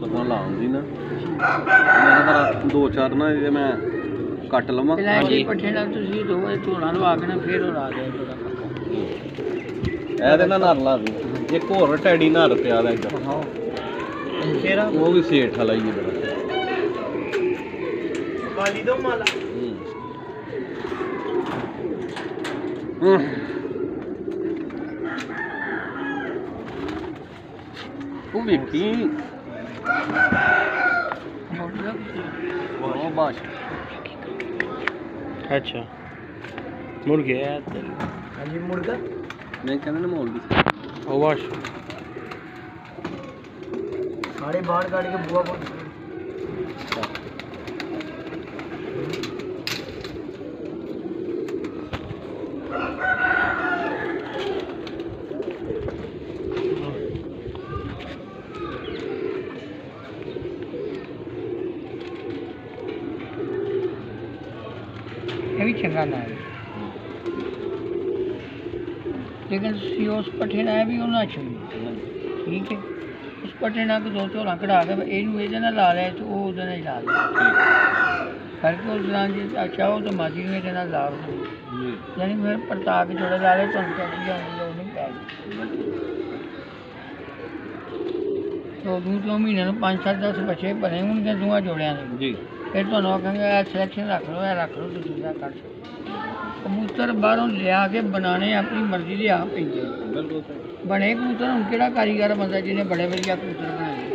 ਪਤਾ ਲਾਉਂਦੀ ਨਾ। ਮੈਂ ਤਾਂ ਦੋ ਚਾਰ ਨਾ ਜੇ ਮੈਂ ਕੱਟ ਲਵਾਂ। ਪਹਿਲਾਂ ਜੀ ਪੱਠੇ ਨਾਲ ਤੁਸੀਂ ਦੋ ਵਜੇ ਧੋਣਾ ਲਵਾ ਕੇ ਨਾ ਫਿਰ ਉਹ ਲਾ ਥੋੜਾ ਇਹਦੇ ਨਾਲ ਨਰ ਲਾ ਦੀ। ਇੱਕ ਹੋਰ ਟੈਡੀ ਨਰ ਪਿਆ ਦਾ ਇੱਧਰ। ਤੇਰਾ ਉਹ ਵੀ ਸੇਠ ਵਾਲਾ ਹੀ ਹੈ ਬੜਾ। ਵਾਲੀ ਦੋ ਮਾਲਾ। ਹੂੰ। ਉਹ ਵੇਖੀ। ਅੱਛਾ। ਮੁੜ ਗਿਆ ਹਾਂਜੀ ਮੁਰਗਾ ਮੈਂ ਕਹਿੰਦਾ ਨਾ ਮੋਲ ਦੀ। ਉਹ ਵਾਸ਼। ਸਾੜੇ ਬਾਹਰ ਕੱਢ ਕੇ ਬੂਆ ਕੋਲ ਚੰਗਾ ਨਾ ਲੇਕਿਨ ਤੁਸੀਂ ਉਸ ਪੱਠੇ ਵੀ ਉਹਨਾਂ ਚਾਹੀਏ ਠੀਕ ਹੈ? ਉਸ ਪੱਠੇ ਨਾਲ ਦੋ ਝੋਲਾ ਕਢਾ ਕੇ ਇਹਨੂੰ ਇਹਦੇ ਨਾਲ ਲਾ ਲਿਆ ਤੇ ਉਹ ਉਹਦੇ ਨਾਲ ਲਾ ਲਿਆ। ਕਰਕੇ ਉਸ ਨਾਲ ਜੇ ਚਾਹੋ ਤਾਂ ਮਾਜੀ ਨੂੰ ਇਹਦੇ ਨਾਲ ਲਾ ਲਓ। ਯਾਨੀ ਫਿਰ ਪਰਤਾ ਜੋੜੇ ਲਾ ਲਿਆ ਤੁਹਾਨੂੰ ਚੱਲੀ ਜਾਣੀ ਉਹ ਨਹੀਂ ਪੈ ਤੋ ਦੂ ਦੋ ਮਹੀਨੇ ਨੂੰ ਪੰਜ ਸੱਤ ਦਸ ਬੱਚੇ ਭਰੇ ਹੋਣਗੇ ਦੋਵਾਂ ਜੋੜਿਆਂ ਦੇ। ਜੀ। ਫਿਰ ਤੁਹਾਨੂੰ ਆਖਾਂਗੇ ਇਹ ਸਿਲੈਕਸ਼ਨ ਰੱਖ ਲਓ ਇਹ ਰੱਖ ਲਓ ਤੁਸੀਂ ਦੂਜਾ ਕਰ ਸਕਦੇ ਕਬੂਤਰ ਬਾਹਰੋਂ ਲਿਆ ਕੇ ਬਣਾਣੇ ਆਪਣੀ ਮਰਜ਼ੀ ਦੇ ਆਪ ਪੈਂਦੇ ਬਿਲਕੁਲ ਸਹੀ। ਬਣੇ ਕਬੂਤਰ ਹੁਣ ਕਿਹੜਾ ਕਾਰੀਗਰ ਬੰਦਾ ਜਿਹਨੇ ਬੜੇ ਵਧੀਆ ਕਬੂਤਰ ਬਣਾਏ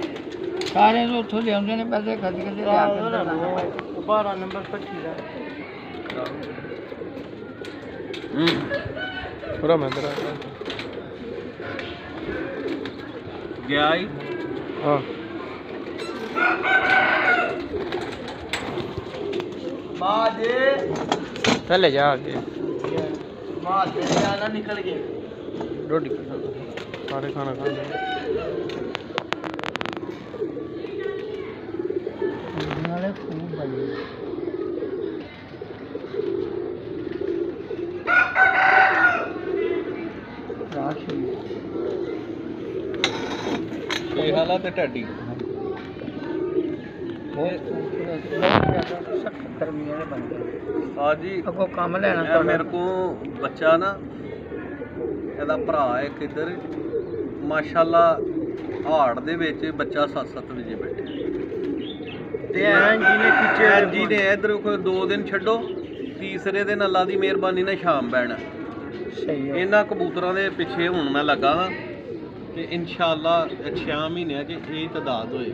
ਸਾਰੇ ਤੋਂ ਉੱਥੋਂ ਲਿਆਉਂਦੇ ਨੇ ਪੈਸੇ ਖਰਚ ਕੇ ਤੇ ਲਿਆ ਕੇ ਬਣਾਉਂਦੇ ਨੇ। 12 ਨੰਬਰ 25 ਦਾ। ਹੂੰ। ਪੂਰਾ ਮੈਂ ਤੇਰਾ। ਗਿਆ ਹੀ ਹਾਂ। ਮਾਂ ਦੇ ਚੱਲੇ ਜਾ ਅੱਗੇ ਮਾਂ ਦੇ ਜਾਨਾ ਨਿਕਲ ਗਏ ਰੋਟੀ ਸਾਰੇ ਖਾਣਾ ਖਾਂਦੇ ਨਾਲੇ ਖੂਬ ਬਣੀ ਰਾਸ਼ੀ ਛੇ ਹਾਲਾ ਤੇ ਢੱਡੀ ਜੀ ਅੱਗੋਂ ਕੰਮ ਲੈਣਾ ਇਹ ਮੇਰੇ ਕੋ ਬੱਚਾ ਨਾ ਇਹਦਾ ਭਰਾ ਹੈ ਕਿੱਧਰ ਮਾਸ਼ਾਅੱਲਾ ਹਾੜ ਦੇ ਵਿੱਚ ਬੱਚਾ 7-7 ਵਜੇ ਬੈਠੇ। ਤੇ ਐਂ ਜਿਹਨੇ ਖਿੱਚੇ ਜੀ ਨੇ ਇਧਰ ਕੋਈ ਦੋ ਦਿਨ ਛੱਡੋ ਤੀਸਰੇ ਦਿਨ ਅੱਲਾ ਦੀ ਮਿਹਰਬਾਨੀ ਨਾਲ ਸ਼ਾਮ ਬਹਿਣਾ। ਸਹੀ ਹੈ। ਇਹਨਾਂ ਕਬੂਤਰਾਂ ਦੇ ਪਿੱਛੇ ਹੁਣ ਮੈਂ ਲੱਗਾ ਤੇ ਇਨਸ਼ਾਅੱਲਾ 6 ਮਹੀਨਿਆਂ 'ਚ ਇਹ ਤਦਾਦ ਹੋਏ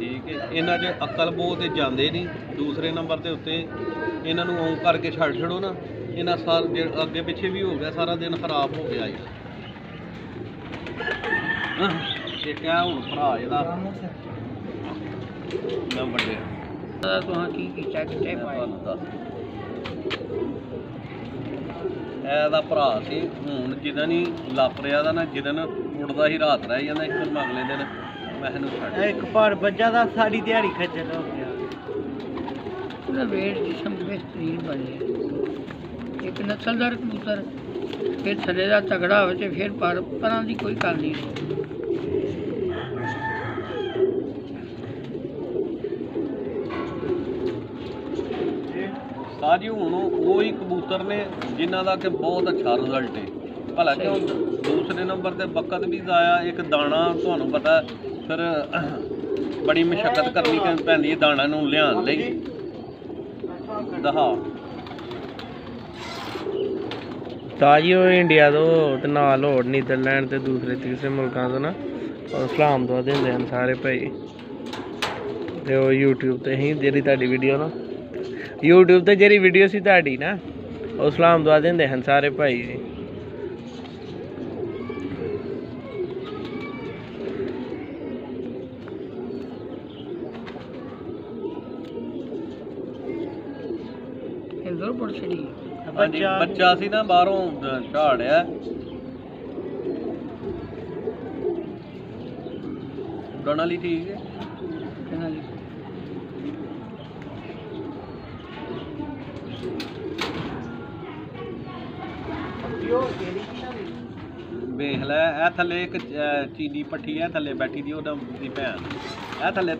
ਠੀਕ ਹੈ। ਇਹਨਾਂ 'ਚ ਅਕਲ ਬਹੁਤ ਜਾਂਦੇ ਨਹੀਂ। ਦੂਸਰੇ ਨੰਬਰ ਦੇ ਉੱਤੇ ਇਹਨਾਂ ਨੂੰ ਓਂ ਕਰਕੇ ਛੱਡ ਛੜੋ ਨਾ। ਇਹਨਾਂ ਸਾਲ ਜੇ ਅੱਗੇ ਪਿੱਛੇ ਵੀ ਹੋ ਗਿਆ ਸਾਰਾ ਦਿਨ ਖਰਾਬ ਹੋ ਗਿਆ ਜੀ ਇਹ ਕਿਆ ਹੁਣ ਭਰਾ ਇਹਦਾ? ਮੈਂ ਕੀ ਕੀਤਾ ਪਾਇਆ ਇਹਦਾ ਭਰਾ ਸੀ। ਹੁਣ ਜਿਹਦਾ ਨਹੀਂ ਲਾਪਰਿਆ ਦਾ ਨਾ ਜਿਹਦਨ ਉੱਡਦਾ ਹੀ ਰਾਤ ਰਹਿ ਜਾਂਦਾ ਮੈਂ ਅਗਲੇ ਦਿਨ ਮੈਂ ਇਹਨੂੰ ਛੱਡ ਇੱਕ ਪਰ ਬੱਜਾ ਦਾ ਸਾਡੀ ਦਿਹਾੜੀ ਖੱਜਲ ਹੋ ਗਿਆ। ਉਹਦਾ ਵੇਟ ਜਿਸਮ ਬਿਹਤਰੀਨ ਬਣੇ। ਇੱਕ ਨਸਲਦਾਰ ਕਬੂਤਰ ਫਿਰ ਥੱਲੇ ਦਾ ਤਗੜਾ ਹੋਵੇ ਤੇ ਫਿਰ ਪਰ ਪਰਾਂ ਦੀ ਕੋਈ ਗੱਲ ਨਹੀਂ। ਸਾਜੀ ਹੁਣ ਉਹ ਹੀ ਕਬੂਤਰ ਨੇ ਜਿਨ੍ਹਾਂ ਦਾ ਕਿ ਬਹੁਤ ਅੱਛਾ ਰਿਜ਼ਲਟ ਹੈ ਭਲਾ ਕਿ ਦੂਸਰੇ ਨੰਬਰ ਤੇ ਬਕਤ ਵੀ ਆਇਆ ਇੱਕ ਦਾਣਾ ਤੁਹਾਨੂੰ ਪਤਾ ਫਿਰ ਬੜੀ ਮਸ਼ੱਕਤ ਕਰਨੀ ਕਿ ਪੈਂਦੀ ਹੈ ਦਾਣਾ ਨੂੰ ਲਿਆਉਣ ਲਈ। ਦਹਾ ਤਾਜੀ ਉਹ ਇੰਡੀਆ ਤੋਂ ਤੇ ਨਾਲ ਹੋਰ ਨੀਦਰਲੈਂਡ ਤੇ ਦੂਸਰੇ ਤੀਸਰੇ ਮੁਲਕਾਂ ਤੋਂ ਨਾ, ਉਹ ਇਸਲਾਮ ਦਵਾ ਦਿੰਦੇ ਹਨ ਸਾਰੇ ਭਾਈ। ਤੇ ਉਹ YouTube ਤੇ ਹੀ ਜਿਹੜੀ ਤੁਹਾਡੀ ਵੀਡੀਓ ਨਾ, YouTube ਤੇ ਜਿਹੜੀ ਵੀਡੀਓ ਸੀ ਤੁਹਾਡੀ ਨਾ, ਉਹ ਇਸਲਾਮ ਦਵਾ ਦਿੰਦੇ ਹਨ ਸਾਰੇ ਭਾਈ ਜੀ। ਇੰਦਰ ਹਾਂਜੀ ਬੱਚਾ ਸੀ ਨਾ ਬਾਹਰੋਂ ਅ, ਝਾੜਿਆ ਵਾਲੀ ਠੀਕ ਹੈ? ਵੇਖ ਲੈ ਇਹ ਥੱਲੇ ਇੱਕ ਚੀਨੀ ਪੱਠੀ ਹੈ ਥੱਲੇ ਬੈਠੀ ਦੀ ਉਹਦਾ ਦੀ ਭੈਣ। ਇਹ ਥੱਲੇ